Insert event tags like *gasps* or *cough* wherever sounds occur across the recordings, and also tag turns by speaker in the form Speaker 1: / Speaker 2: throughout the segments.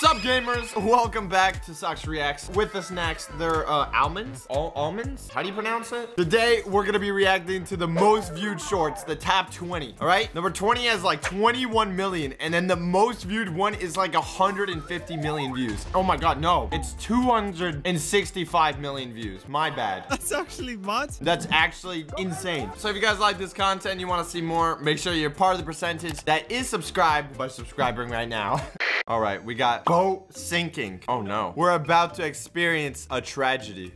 Speaker 1: What's up, gamers? Welcome back to Socks Reacts. With us next, they're uh, almonds? Al almonds? How do you pronounce it? Today, we're gonna be reacting to the most viewed shorts, the top 20, all right? Number 20 has like 21 million, and then the most viewed one is like 150 million views. Oh my God, no. It's 265 million views. My bad. *laughs*
Speaker 2: That's actually mad.
Speaker 1: That's actually insane. So if you guys like this content, you want to see more, make sure you're part of the percentage that is subscribed by subscribing right now. *laughs* All right, we got boat sinking. Oh no. We're about to experience a tragedy.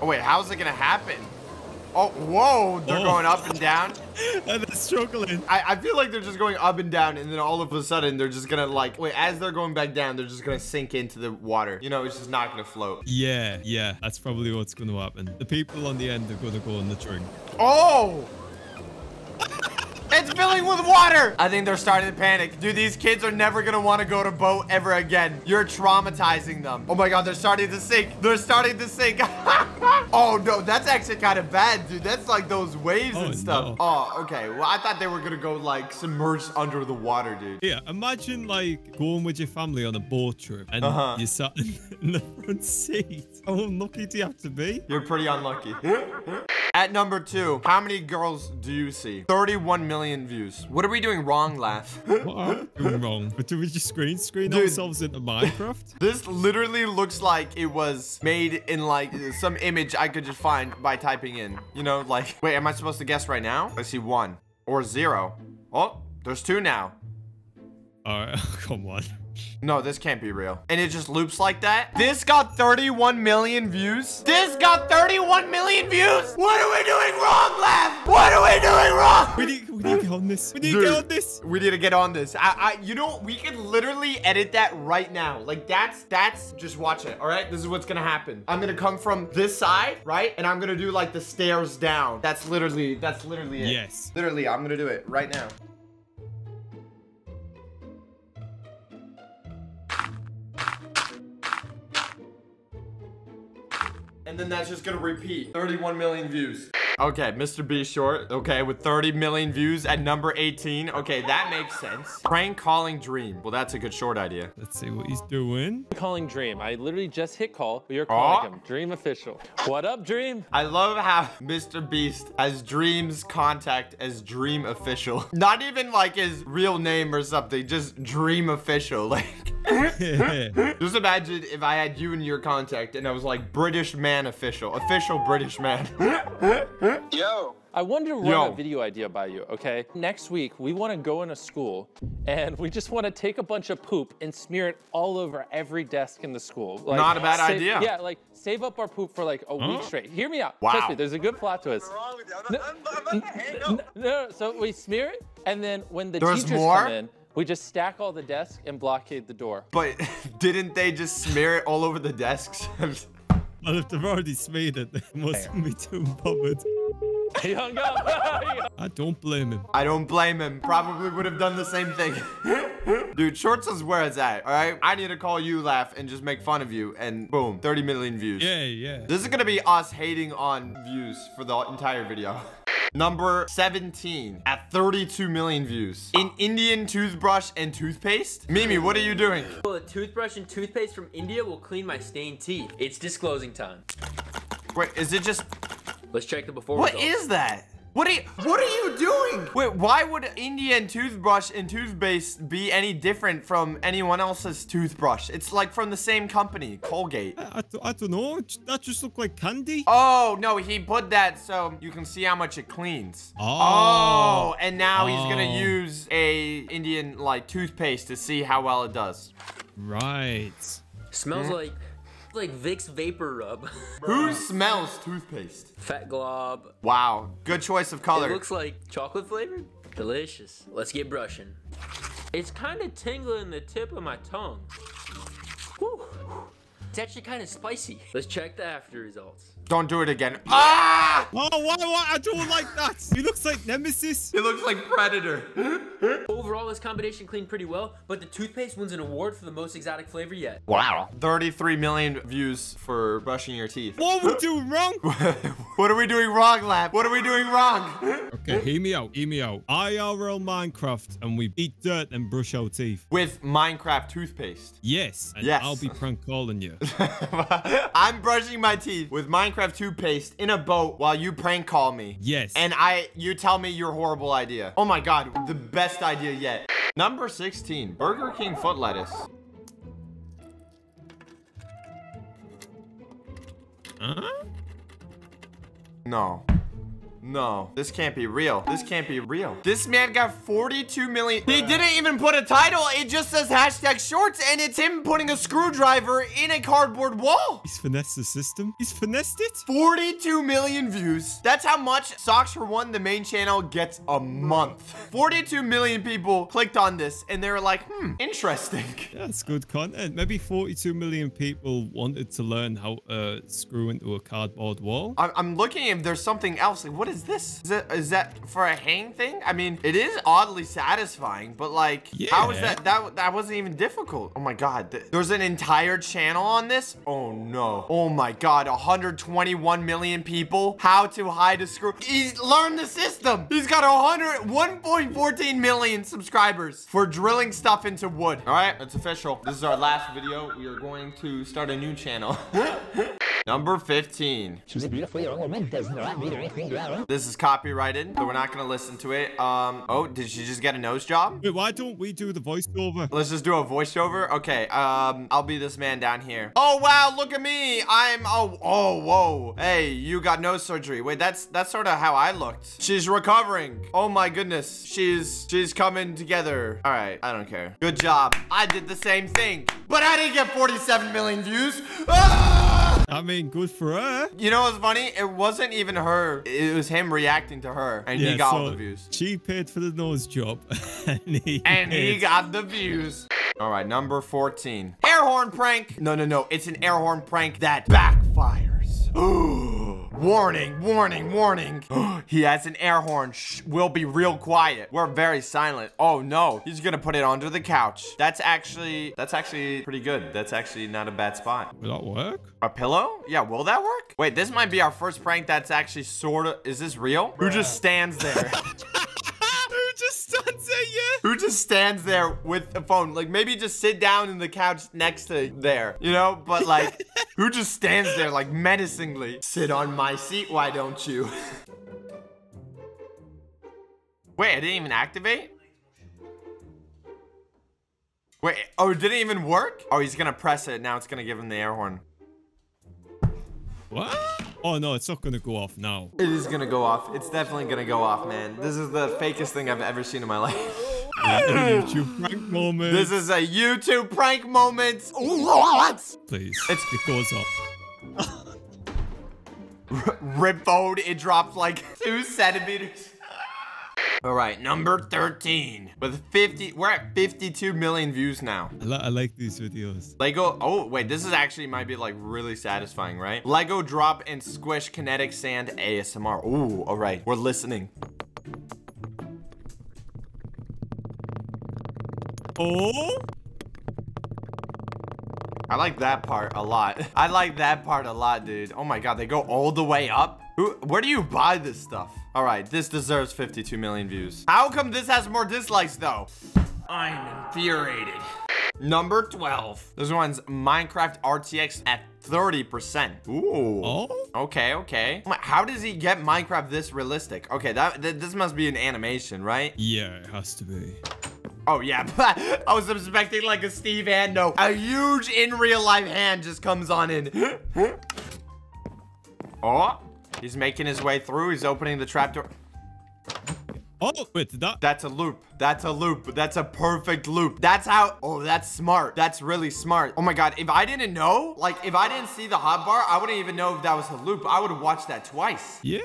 Speaker 1: Oh wait, how's it gonna happen? Oh, whoa, they're
Speaker 2: Oh.
Speaker 1: going up and down. *laughs*
Speaker 2: They're struggling.
Speaker 1: I, I feel like they're just going up and down and then all of a sudden they're just gonna like, wait, as they're going back down, they're just gonna sink into the water. You know, it's just not gonna float.
Speaker 2: Yeah, yeah, that's probably what's going to happen. The people on the end are to go on the drink.
Speaker 1: Oh! It's filling with water! I think they're starting to panic. Dude, these kids are never gonna want to go to boat ever again. You're traumatizing them. Oh my god, they're starting to sink. They're starting to sink. *laughs* oh no, that's actually kind of bad, dude. That's like those waves
Speaker 2: Oh,
Speaker 1: and stuff.
Speaker 2: no.
Speaker 1: Oh, okay. Well, I thought they were gonna go like submerged under the water, dude.
Speaker 2: Yeah, imagine like going with your family on a boat trip and
Speaker 1: Uh-huh.
Speaker 2: you sat *laughs* in the front seat. How unlucky do you have to be?
Speaker 1: You're pretty unlucky. *laughs* At number two, how many girls do you see? 31 million views. What are we doing wrong, Laugh? *laughs*
Speaker 2: What are we doing wrong? But do we just screen screen
Speaker 1: Dude.
Speaker 2: ourselves into Minecraft? *laughs*
Speaker 1: This literally looks like it was made in like some image I could just find by typing in. You know, like, wait, am I supposed to guess right now? I see one or zero. Oh, there's two now.
Speaker 2: Alright, *laughs* come on.
Speaker 1: No, this can't be real. And it just loops like that. This got 31 million views. This got 31 million views. What are we doing wrong, Laugh? What are we doing wrong?
Speaker 2: We need, we need to get on this. We need to get on this.
Speaker 1: We need to get on this. I, I, you know, we can literally edit that right now. Like that's, that's, just watch it. All right. This is what's going to happen. I'm going to come from this side, right? And I'm going to do like the stairs down. That's literally, that's literally it.
Speaker 2: Yes.
Speaker 1: Literally, I'm going to do it right now. And then that's just gonna repeat. 31 million views. Okay, Mr. B Short, okay, with 30 million views at number 18. Okay, that makes sense. Prank calling dream. Well, that's a good short idea.
Speaker 2: Let's see what he's doing.
Speaker 3: calling Dream. I literally just hit call, but you're calling
Speaker 1: Aw.
Speaker 3: him. Dream official. What up, Dream?
Speaker 1: I love how *laughs* Mr. Beast has Dream's contact as Dream Official. *laughs* Not even like his real name or something, just Dream Official. *laughs* Like, *laughs* just imagine if I had you in your contact and I was like British Man Official, official British man. *laughs*
Speaker 4: Yo.
Speaker 3: I wanted to run
Speaker 1: Yo.
Speaker 3: a video idea by you, okay? Next week, we want to go in a school and we just want to take a bunch of poop and smear it all over every desk in the school. Like,
Speaker 1: Not a bad
Speaker 3: save-
Speaker 1: idea.
Speaker 3: Yeah, like save up our poop for like a week straight. Hear me out.
Speaker 1: Wow.
Speaker 3: Trust me, there's a good plot twist.
Speaker 4: wrong with you? I'm not, I'm, I'm not hang
Speaker 3: No, no, so we smear it, and then when the
Speaker 1: There's
Speaker 3: teachers
Speaker 1: more?
Speaker 3: come in, we just stack all the desks and blockade the door.
Speaker 1: but *laughs* didn't they just smear it all over the desks? *laughs*
Speaker 2: Well, if they've already smeared it, they mustn't be too bothered. *laughs*
Speaker 3: He hung up.
Speaker 2: I don't blame him.
Speaker 1: I don't blame him. Probably would have done the same thing. Dude, shorts is where it's at, all right? I need to call you, laugh, and just make fun of you, and boom, 30 million views.
Speaker 2: Yeah, yeah.
Speaker 1: This is gonna be us hating on views for the entire video. Number 17 at 32 million views. In Indian toothbrush and toothpaste? Mimi, what are you doing?
Speaker 5: Well, a toothbrush and toothpaste from India will clean my stained teeth. It's disclosing time.
Speaker 1: Wait, is it just
Speaker 5: Let's check the before
Speaker 1: What
Speaker 5: results.
Speaker 1: is that? What are you, what are you doing? Wait, why would Indian toothbrush and toothpaste be any different from anyone else's toothbrush? It's like from the same company, Colgate.
Speaker 2: I, I, don't- I don't know. That just looked like candy.
Speaker 1: Oh, no, he put that so you can see how much it cleans.
Speaker 2: Oh.
Speaker 1: Oh, and now he's gonna
Speaker 2: Oh.
Speaker 1: use a Indian like toothpaste to see how well it does.
Speaker 2: Right.
Speaker 5: Smells hmm? like like Vicks vapor rub. *laughs*
Speaker 1: Who smells toothpaste?
Speaker 5: Fat glob.
Speaker 1: Wow, good choice of
Speaker 5: It
Speaker 1: color.
Speaker 5: looks like chocolate flavored. Delicious. Let's get brushing. It's kind of tingling the tip of my tongue. Whew. It's actually kind of spicy. Let's check the after results.
Speaker 1: Don't do it again. Ah!
Speaker 2: Oh, why, why? I don't like that. He looks like Nemesis.
Speaker 1: He looks like Predator.
Speaker 5: Overall, this combination cleaned pretty well, but the toothpaste wins an award for the most exotic flavor yet.
Speaker 1: Wow. 33 million views for brushing your teeth.
Speaker 2: What are we doing wrong? *laughs*
Speaker 1: what are we doing wrong, Lab? What are we doing wrong?
Speaker 2: Okay, hear me out. Hear me out. IRL Minecraft, and we eat dirt and brush our teeth.
Speaker 1: With Minecraft toothpaste.
Speaker 2: Yes. And
Speaker 1: Yes.
Speaker 2: I'll be prank calling you. *laughs*
Speaker 1: I'm brushing my teeth with Minecraft toothpaste in a boat while you prank call me.
Speaker 2: Yes.
Speaker 1: And I, you tell me your horrible idea. Oh my God, the best idea yet. Number 16, Burger King foot lettuce.
Speaker 2: Huh?
Speaker 1: No. No, this can't be real. This can't be real. This man got 42 million. He didn't even put a title. It just says hashtag shorts and it's him putting a screwdriver in a cardboard wall.
Speaker 2: He's finessed the system. He's finessed it.
Speaker 1: 42 million views. That's how much Socks for One, the main channel, gets a month. 42 million people clicked on this and they were like, hmm, interesting. *laughs*
Speaker 2: That's good content. Maybe 42 million people wanted to learn how to screw into a cardboard wall.
Speaker 1: I'm, I'm looking if there's something else. Like, what is this? Is, it, is that for a hang thing? I mean, it is oddly satisfying, but like, how is
Speaker 2: Yeah.
Speaker 1: that? That that wasn't even difficult. Oh my god, th- there's an entire channel on this. Oh no. Oh my god, 121 million people. How to hide a screw? He learned the system. He's got 100, 1.14 million subscribers for drilling stuff into wood. All right, it's official. This is our last video. We are going to start a new channel. *laughs* Number 15. This is copyrighted, so we're not gonna listen to it. Um, oh, did she just get a nose job?
Speaker 2: Wait, why don't we do the voiceover?
Speaker 1: Let's just do a voiceover. Okay, um, I'll be this man down here. Oh wow, look at me. I'm oh oh whoa. Hey, you got nose surgery. Wait, that's that's sort of how I looked. She's recovering. Oh my goodness. She's she's coming together. All right, I don't care. Good job. I did the same thing, but I didn't get 47 million views. Ah!
Speaker 2: I mean, good for her.
Speaker 1: You know what's funny? It wasn't even her. It was him reacting to her, and he got all the views.
Speaker 2: She paid for the nose job, *laughs* and he
Speaker 1: And he got the views. All right, number 14. Air horn prank. No, no, no. It's an air horn prank that backfires. *gasps* *gasps* warning, warning, warning. *gasps* he has an air horn. Shh, we'll be real quiet. We're very silent. Oh no, he's gonna put it under the couch. That's actually, that's actually pretty good. That's actually not a bad spot.
Speaker 2: Will that work?
Speaker 1: A pillow? Yeah, will that work? Wait, this might be our first prank that's actually sort of, is this real? Who just stands there? *laughs*
Speaker 2: Who just stands there
Speaker 1: with the phone? Like maybe just sit down in the couch next to there, you know? But like, *laughs* who just stands there like menacingly? Sit on my seat, why don't you? *laughs* Wait, I didn't even activate? Wait, oh, it didn't even work? Oh, he's gonna press it. Now it's gonna give him the air horn.
Speaker 2: What? Oh no, it's not gonna go off now.
Speaker 1: It is gonna go off. It's definitely gonna go off, man. This is the fakest thing I've ever seen in my life. *laughs*
Speaker 2: YouTube prank moment.
Speaker 1: This is a YouTube prank moment. What?
Speaker 2: Please,
Speaker 1: It's-
Speaker 2: it goes off. *laughs*
Speaker 1: Rip phone, it dropped like *laughs* two centimeters. All right, number 13 with 50, we're at 52 million views now.
Speaker 2: I, li- I like these videos.
Speaker 1: Lego, oh wait, this is actually might be like really satisfying, right? Lego drop and squish kinetic sand ASMR. Ooh, all right, we're listening.
Speaker 2: Oh,
Speaker 1: I like that part a lot. *laughs* I like that part a lot, dude. Oh my god, they go all the way up? Who, where do you buy this stuff? All right, this deserves 52 million views. How come this has more dislikes though? I'm infuriated. Number 12. This one's Minecraft RTX at 30%. Ooh.
Speaker 2: oh.
Speaker 1: Okay, okay. How does he get Minecraft this realistic? Okay, that, th this must be an animation, right?
Speaker 2: Yeah, it has to be.
Speaker 1: Oh yeah, *laughs* I was expecting like a Steve hand. No, a huge in real life hand just comes on in. *laughs* oh, he's making his way through. He's opening the trapdoor.
Speaker 2: Oh, wait?
Speaker 1: That's a loop. That's a loop. That's a perfect loop. That's how. Oh, that's smart. That's really smart. Oh my god. If I didn't know, like, if I didn't see the hotbar, I wouldn't even know if that was a loop. I would have watched that twice.
Speaker 2: Yeah.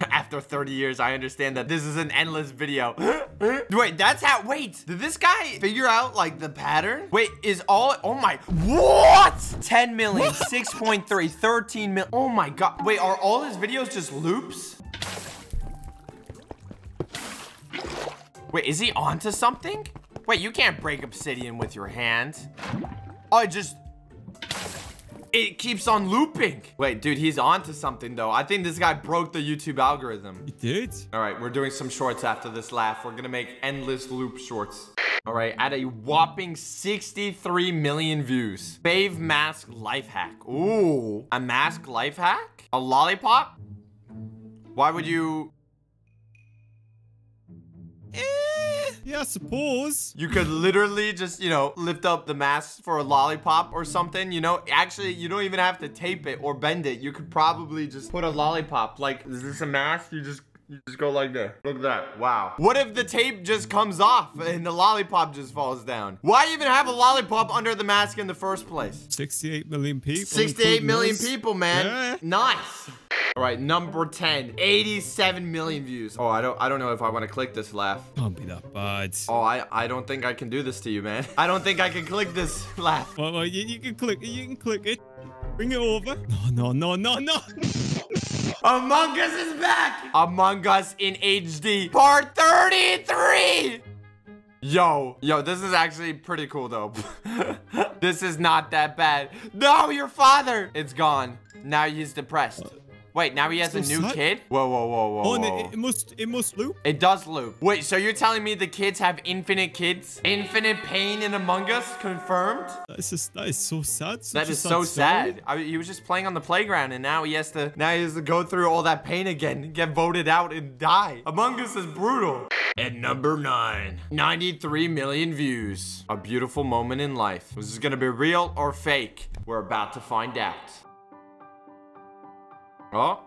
Speaker 2: *laughs*
Speaker 1: After 30 years, I understand that this is an endless video. *gasps* wait, that's how. Wait, did this guy figure out like the pattern? Wait, is all. Oh my. What? 10 million, 6.3, 13 mil. Oh my god. Wait, are all his videos just loops? Wait, is he onto something? Wait, you can't break obsidian with your hand. Oh, it just... It keeps on looping. Wait, dude, he's onto something, though. I think this guy broke the YouTube algorithm.
Speaker 2: He did?
Speaker 1: All right, we're doing some shorts after this laugh. We're gonna make endless loop shorts. All right, at a whopping 63 million views. Fave mask life hack. Ooh, a mask life hack? A lollipop? Why would you...
Speaker 2: Eh, yeah, I suppose.
Speaker 1: You could literally just, you know, lift up the mask for a lollipop or something, you know? Actually, you don't even have to tape it or bend it. You could probably just put a lollipop. Like, is this a mask? You just... You just go like that. Look at that. Wow. What if the tape just comes off and the lollipop just falls down? Why even have a lollipop under the mask in the first place?
Speaker 2: 68 million people.
Speaker 1: 68
Speaker 2: including
Speaker 1: people, man.
Speaker 2: Yeah.
Speaker 1: Nice. All right, number 10. 87 million views. Oh, I don't I don't know if I want to click this laugh.
Speaker 2: Can't be that bad.
Speaker 1: Oh, I I don't think I can do this to you, man. *laughs* I don't think I can click this laugh.
Speaker 2: Well, well you, you can click it. You can click it. Bring it over. No, no, no, no, no. *laughs*
Speaker 1: Among Us is back. Among Us in HD, part 33. Yo, yo, this is actually pretty cool though. *laughs* this is not that bad. No, your father. It's gone. Now he's depressed. Wait, now he has a new
Speaker 2: sad?
Speaker 1: kid? Whoa, whoa, whoa, whoa,
Speaker 2: Oh,
Speaker 1: whoa.
Speaker 2: it, it must, it must loop.
Speaker 1: It does loop. Wait, so you're telling me the kids have infinite kids? Infinite pain in Among Us? Confirmed?
Speaker 2: That's just, that is so sad. Such
Speaker 1: That
Speaker 2: a
Speaker 1: is
Speaker 2: sad
Speaker 1: so sad. I, he was just playing on the playground, and now he has to now he has to go through all that pain again, get voted out, and die. Among Us is brutal. At number nine, 93 million views. A beautiful moment in life. Was this gonna be real or fake? We're about to find out. Oh.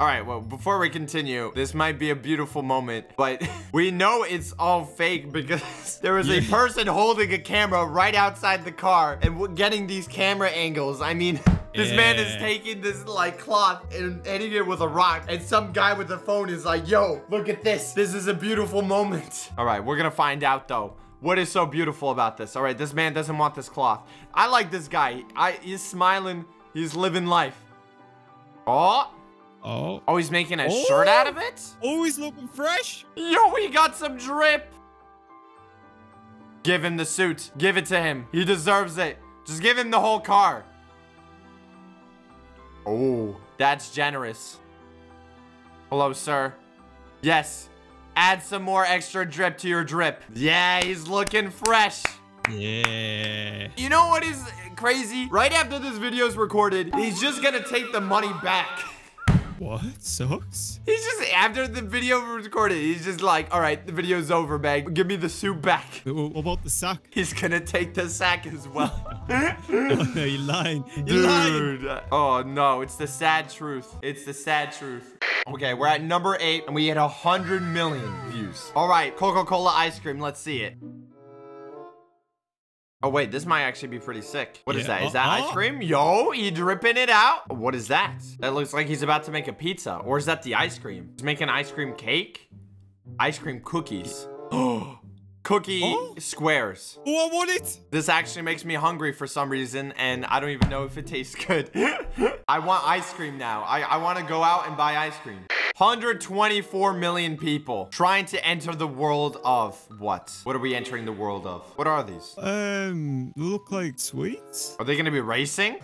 Speaker 1: All right, well, before we continue, this might be a beautiful moment, but *laughs* we know it's all fake because *laughs* there was a person holding a camera right outside the car and getting these camera angles. I mean, *laughs* this man is taking this like cloth and hitting it with a rock, and some guy with a phone is like, yo, look at this. This is a beautiful moment. All right, we're gonna find out though. What is so beautiful about this? All right, this man doesn't want this cloth. I like this guy. I he's smiling. He's living life. Oh,
Speaker 2: Oh,
Speaker 1: oh, he's making a oh. shirt out of it.
Speaker 2: Oh, always looking fresh.
Speaker 1: Yo, he got some drip. Give him the suit. Give it to him. He deserves it. Just give him the whole car. Oh, that's generous. Hello, sir. Yes. Add some more extra drip to your drip. Yeah, he's looking fresh.
Speaker 2: Yeah.
Speaker 1: You know what is crazy? Right after this video is recorded, he's just gonna take the money back.
Speaker 2: What? Sucks?
Speaker 1: He's just, after the video was recorded, he's just like, all right, the video's over, man. Give me the suit back.
Speaker 2: What about the sack?
Speaker 1: He's gonna take the sack as well. *laughs*
Speaker 2: Oh, no, you're lying. You're lying.
Speaker 1: Dude. Oh, no. It's the sad truth. It's the sad truth. Okay, we're at number eight, and we hit 100 million views. All right, Coca-Cola ice cream. Let's see it. Oh, wait. This might actually be pretty sick. What is
Speaker 2: Yeah,
Speaker 1: that? Is that
Speaker 2: uh.
Speaker 1: ice cream? Yo, he dripping it out? What is that? That looks like he's about to make a pizza. Or is that the ice cream? He's making ice cream cake? Ice cream cookies. *gasps* *gasps* Oh, cookie
Speaker 2: Oh.
Speaker 1: squares.
Speaker 2: Oh, I want it.
Speaker 1: This actually makes me hungry for some reason, and I don't even know if it tastes good. *laughs* I want ice cream now. I, I want to go out and buy ice cream. 124 million people trying to enter the world of what? What are we entering the world of? What are these?
Speaker 2: Um, look like sweets.
Speaker 1: Are they going to be racing?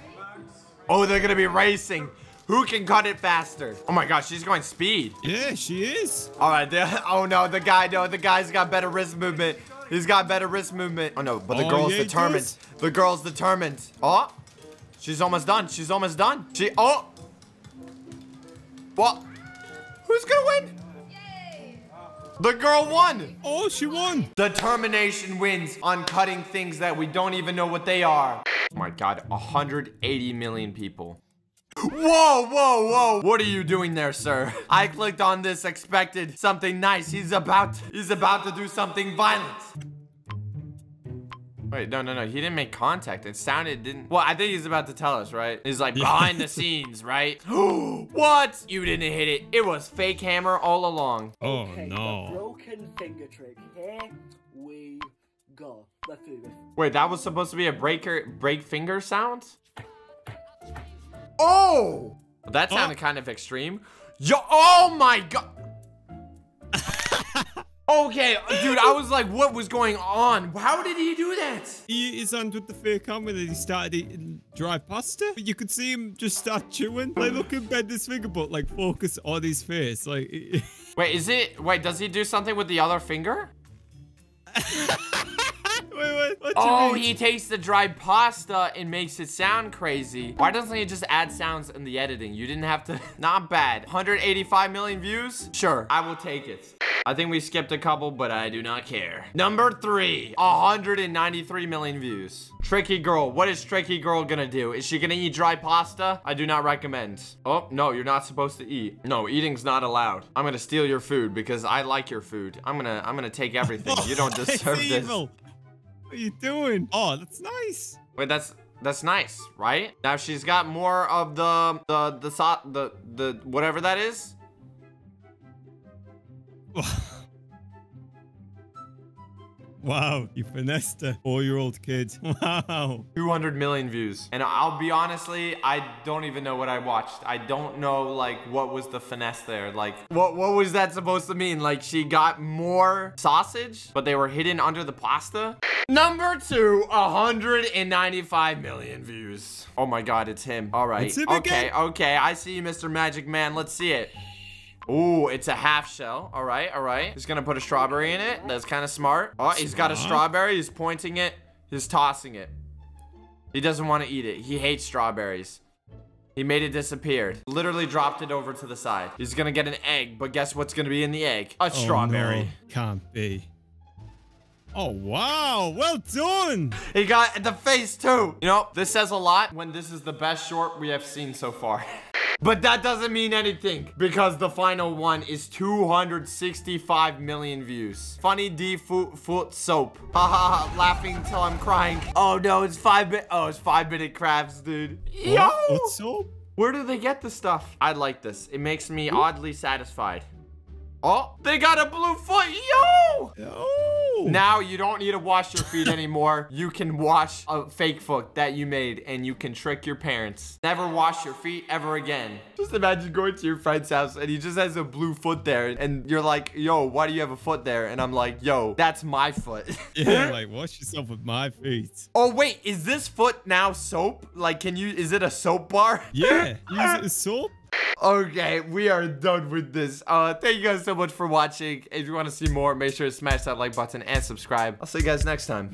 Speaker 1: Oh, they're going to be racing. Who can cut it faster? Oh my gosh, she's going speed.
Speaker 2: Yeah, she is.
Speaker 1: All right, the, *laughs* oh no, the guy, no, the guy's got better wrist movement. He's got better wrist movement. Oh no, but the
Speaker 2: Oh,
Speaker 1: girl's
Speaker 2: yeah,
Speaker 1: determined. The girl's determined. Oh, she's almost done. She's almost done. She, oh. What? Who's gonna win? The girl won.
Speaker 2: Oh, she won.
Speaker 1: Determination wins on cutting things that we don't even know what they are. Oh my god, 180 million people. Whoa, whoa, whoa. What are you doing there, sir? I clicked on this, expected something nice. He's about, he's about to do something violent. Wait, no, no, no. He didn't make contact. It sounded didn't. Well, I think he's about to tell us, right? He's like behind the *laughs* scenes, right? *gasps* what? You didn't hit it. It was fake hammer all along.
Speaker 2: Oh
Speaker 6: Okay,
Speaker 2: no.
Speaker 6: broken finger trick. Here we go. Let's do this.
Speaker 1: Wait, that was supposed to be a breaker, break finger sound? Oh! That sounded kind of extreme. Yo, oh my god. *laughs* okay, dude, I was like, what was going on? How did he do that?
Speaker 2: He is his hand with the fake hammer and he started eating dry pasta. But you could see him just start chewing. Like, look and bend his finger, but like focus on his face. Like, *laughs*
Speaker 1: Wait, is it, wait, does he do something with the other finger? *laughs*
Speaker 2: wait, wait. What do you
Speaker 1: Oh, he takes the dry pasta and makes it sound crazy. Why doesn't he just add sounds in the editing? You didn't have to. *laughs* Not bad. 185 million views? Sure, I will take it. I think we skipped a couple, but I do not care. Number three, 193 million views. Tricky Girl. What is Tricky Girl gonna do? Is she gonna eat dry pasta? I do not recommend. Oh, no, you're not supposed to eat. No, eating's not allowed. I'm gonna steal your food because I like your food. I'm gonna, I'm gonna take everything. *laughs* You don't deserve this.
Speaker 2: Evil. What are you doing? Oh, that's nice.
Speaker 1: Wait, that's that's nice, right? Now she's got more of the the the so the the whatever that is. *laughs*
Speaker 2: wow, you finessed a four-year-old kid. *laughs* Wow.
Speaker 1: 200 million views. And I'll be honestly, I don't even know what I watched. I don't know like what was the finesse there. Like what what was that supposed to mean? Like she got more sausage, but they were hidden under the pasta? Number two, 195 million views. Oh my god, it's him. All right.
Speaker 2: It's him
Speaker 1: okay,
Speaker 2: again.
Speaker 1: okay. I see you, Mr. Magic Man. Let's see it. Ooh, it's a half shell. All right, all right. He's gonna put a strawberry in it. That's kind of smart. Oh, he's got a strawberry. He's pointing it. He's tossing it. He doesn't want to eat it. He hates strawberries. He made it disappear. Literally dropped it over to the side. He's gonna get an egg, but guess what's gonna be in the egg? A
Speaker 2: Oh,
Speaker 1: strawberry.
Speaker 2: no. Can't be. Oh, wow. Well done.
Speaker 1: He got the face too. You know, this says a lot when this is the best short we have seen so far. *laughs* But that doesn't mean anything because the final one is 265 million views. Funny D foot foot soap. Ha ha ha, laughing till I'm crying. Oh no, it's five bit. Oh, it's five minute crabs, dude. Yo!
Speaker 2: What? What's up?
Speaker 1: Where do they get the stuff? I like this. It makes me oddly satisfied. Oh, they got a blue foot. Yo!
Speaker 2: Oh.
Speaker 1: Now you don't need to wash your feet anymore. *laughs* You can wash a fake foot that you made and you can trick your parents. Never wash your feet ever again. Just imagine going to your friend's house and he just has a blue foot there and you're like, yo, why do you have a foot there? And I'm like, yo, that's my foot. *laughs*
Speaker 2: Yeah, *laughs* like wash yourself with my feet.
Speaker 1: oh, wait, is this foot now soap? Like, can you, is it a soap bar?
Speaker 2: Yeah, use it as soap.
Speaker 1: Okay, we are done with this. Uh, thank you guys so much for watching. If you want to see more, make sure to smash that like button and subscribe. I'll see you guys next time.